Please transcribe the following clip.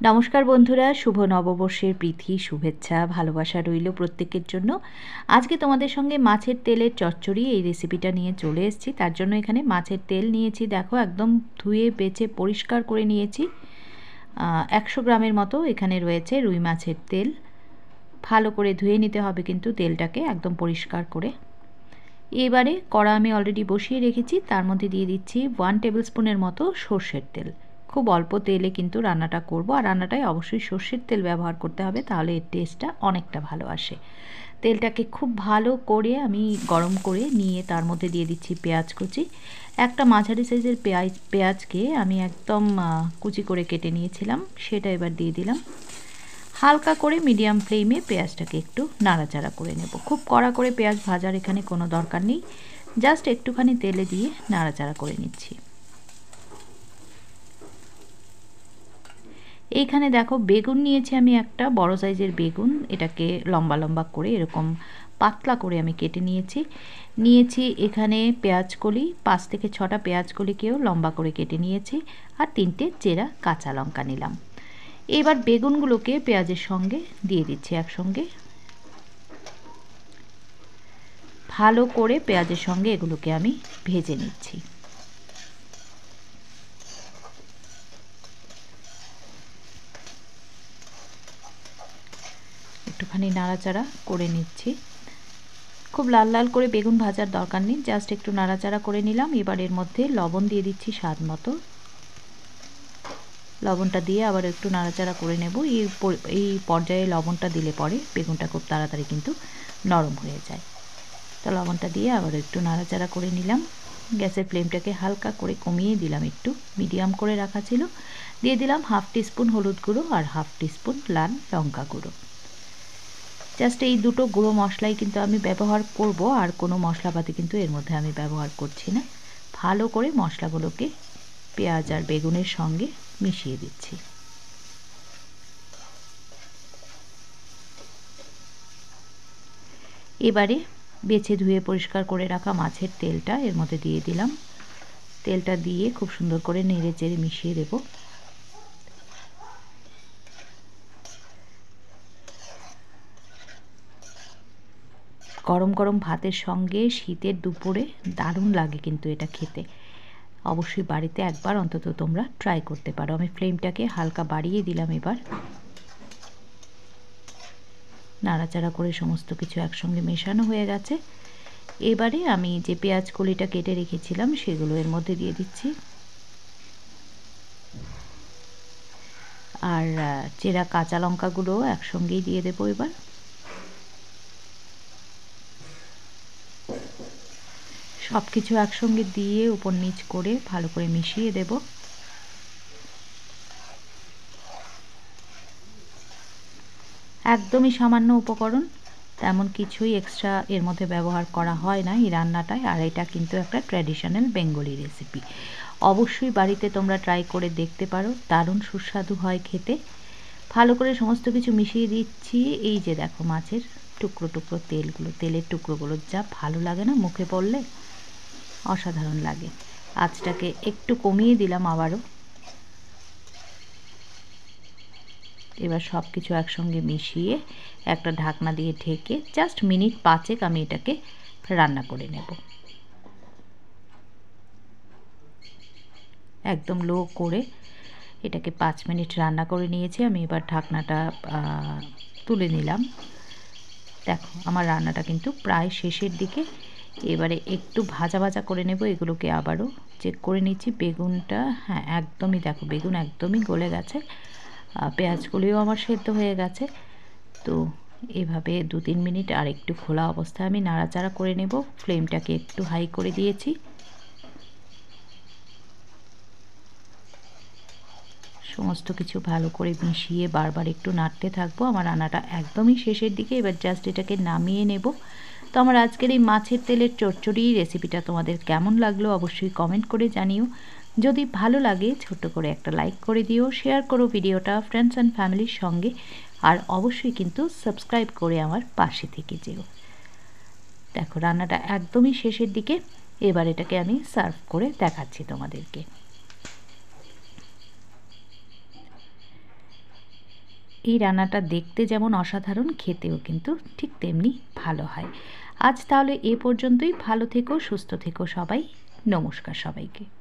নমস্কার বন্ধুরা, শুভ নববর্ষের প্রীতি, শুভেচ্ছা, ভালোবাসা রইল প্রত্যেকের জন্য। আজকে তোমাদের সঙ্গে মাছের তেলের চচ্চড়ি এই রেসিপিটা নিয়ে চলে এসেছি। তার জন্য এখানে মাছের তেল নিয়েছি। দেখো, একদম ধুয়ে বেছে পরিষ্কার করে নিয়েছি। একশো গ্রামের মতো এখানে রয়েছে রুই মাছের তেল। ভালো করে ধুয়ে নিতে হবে কিন্তু তেলটাকে একদম পরিষ্কার করে। এবারে কড়া আমি অলরেডি বসিয়ে রেখেছি। তার মধ্যে দিয়ে দিচ্ছি ওয়ান টেবিল স্পুনের মতো সর্ষের তেল। খুব অল্প তেলে কিন্তু রান্নাটা করব। আর রান্নাটায় অবশ্যই সর্ষের তেল ব্যবহার করতে হবে, তাহলে এর টেস্টটা অনেকটা ভালো আসে। তেলটাকে খুব ভালো করে আমি গরম করে নিয়ে তার মধ্যে দিয়ে দিচ্ছি পেঁয়াজ কুচি। একটা মাঝারি সাইজের পেঁয়াজ, পেঁয়াজকে আমি একদম কুচি করে কেটে নিয়েছিলাম, সেটা এবার দিয়ে দিলাম। হালকা করে মিডিয়াম ফ্লেমে পেঁয়াজটাকে একটু নাড়াচাড়া করে নেব। খুব কড়া করে পেঁয়াজ ভাজার এখানে কোনো দরকার নেই। জাস্ট একটুখানি তেলে দিয়ে নাড়াচাড়া করে নিচ্ছি। এইখানে দেখো বেগুন নিয়েছি আমি একটা, বড় সাইজের বেগুন, এটাকে লম্বা লম্বা করে এরকম পাতলা করে আমি কেটে নিয়েছি। নিয়েছি এখানে পেঁয়াজ কলি পাঁচ থেকে ছটা পেঁয়াজ কলিকেও লম্বা করে কেটে নিয়েছি আর তিনটে চেরা কাঁচা লঙ্কা নিলাম। এবার বেগুনগুলোকে পেঁয়াজের সঙ্গে দিয়ে দিচ্ছি একসঙ্গে। ভালো করে পেঁয়াজের সঙ্গে এগুলোকে আমি ভেজে নিচ্ছি। একটুখানি নাড়াচাড়া করে নিচ্ছি। খুব লাল লাল করে বেগুন ভাজার দরকার নেই, জাস্ট একটু নাড়াচাড়া করে নিলাম। এবার এর মধ্যে লবণ দিয়ে দিচ্ছি স্বাদ মতো। লবণটা দিয়ে আবার একটু নাড়াচাড়া করে নেব। এই এই পর্যায়ে লবণটা দিলে পরে বেগুনটা খুব তাড়াতাড়ি কিন্তু নরম হয়ে যায়। তো লবণটা দিয়ে আবার একটু নাড়াচাড়া করে নিলাম। গ্যাসের ফ্লেমটাকে হালকা করে কমিয়ে দিলাম একটু, মিডিয়াম করে রাখা ছিল। দিয়ে দিলাম হাফ টিস্পুন হলুদ গুঁড়ো আর হাফ টিস্পুন লাল লঙ্কা গুঁড়ো। জাস্ট এই দুটো গুঁড়ো মশলাই কিন্তু আমি ব্যবহার করব, আর কোনো মশলাপাতি কিন্তু এর মধ্যে আমি ব্যবহার করছি না। ভালো করে মশলাগুলোকে পেঁয়াজ আর বেগুনের সঙ্গে মিশিয়ে দিচ্ছি। এবারে বেছে ধুয়ে পরিষ্কার করে রাখা মাছের তেলটা এর মধ্যে দিয়ে দিলাম। তেলটা দিয়ে খুব সুন্দর করে নেড়ে চেড়ে মিশিয়ে দেবো। গরম গরম ভাতের সঙ্গে শীতের দুপুরে দারুণ লাগে কিন্তু এটা খেতে। অবশ্যই বাড়িতে একবার অন্তত তোমরা ট্রাই করতে পারো। আমি ফ্লেমটাকে হালকা বাড়িয়ে দিলাম এবার। নাড়াচাড়া করে সমস্ত কিছু একসঙ্গে মেশানো হয়ে গেছে। এবারে আমি যে পেঁয়াজ কলিটা কেটে রেখেছিলাম সেগুলো এর মধ্যে দিয়ে দিচ্ছি। আর চেরা কাঁচা লঙ্কাগুলো একসঙ্গেই দিয়ে দেবো এবার। সব কিছু একসঙ্গে দিয়ে উপর নিচ করে ভালো করে মিশিয়ে দেব। একদমই সামান্য উপকরণ, তেমন কিছুই এক্সট্রা এর মধ্যে ব্যবহার করা হয় না এই রান্নাটায়, আর এটা কিন্তু একটা ট্র্যাডিশনাল বেঙ্গলি রেসিপি অবশ্যই বাড়িতে তোমরা ট্রাই করে দেখতে পারো, দারুণ সুস্বাদু হয় খেতে। ভালো করে সমস্ত কিছু মিশিয়ে দিচ্ছি, এই যে দেখো মাছের টুকরো টুকরো তেলগুলো, তেলের টুকরোগুলো যা ভালো লাগে না মুখে পড়লে। অসাধারণ লাগে। আঁচটাকে একটু কমিয়ে দিলাম আবারও। এবার সব কিছু একসঙ্গে মিশিয়ে একটা ঢাকনা দিয়ে ঢেকে জাস্ট মিনিট পাঁচেক আমি এটাকে রান্না করে নেব। একদম লো করে এটাকে পাঁচ মিনিট রান্না করে নিয়েছি। আমি এবার ঢাকনাটা তুলে নিলাম। দেখো, আমার রান্নাটা কিন্তু প্রায় শেষের দিকে এবারে একটু ভাজা ভাজা করে নেব, এগুলোকে আবারও চেক করে নিচ্ছি। বেগুনটা হ্যাঁ একদমই দেখো, বেগুন একদমই গলে গেছে। পেঁয়াজগুলিও আমার সেদ্ধ হয়ে গেছে। তো এভাবে দু তিন মিনিট আর একটু খোলা অবস্থায় আমি নাড়াচাড়া করে নেব। ফ্লেমটাকে একটু হাই করে দিয়েছি। সমস্ত কিছু ভালো করে মিশিয়ে বারবার একটু নাড়তে থাকব। আমার রান্নাটা একদমই শেষের দিকে, এবার জাস্ট এটাকে নামিয়ে নেব। তো আমার আজকের এই মাছের তেলের চচ্চড়ি রেসিপিটা তোমাদের কেমন লাগল অবশ্যই কমেন্ট করে জানিও। যদি ভালো লাগে ছোট করে একটা লাইক করে দিও শেয়ার করো ভিডিওটা ফ্রেন্ডস অ্যান্ড ফ্যামিলির সঙ্গে, আর অবশ্যই কিন্তু সাবস্ক্রাইব করে আমার পাশে থেকে যেও। দেখো, রান্নাটা একদমই শেষের দিকে, এবার এটাকে আমি সার্ভ করে দেখাচ্ছি তোমাদেরকে। এই রান্নাটা দেখতে যেমন অসাধারণ, খেতেও কিন্তু ঠিক তেমনি ভালো হয়। আজ তাহলে এ পর্যন্তই। ভালো থেকো সুস্থ থেকো সবাই। নমস্কার সবাইকে।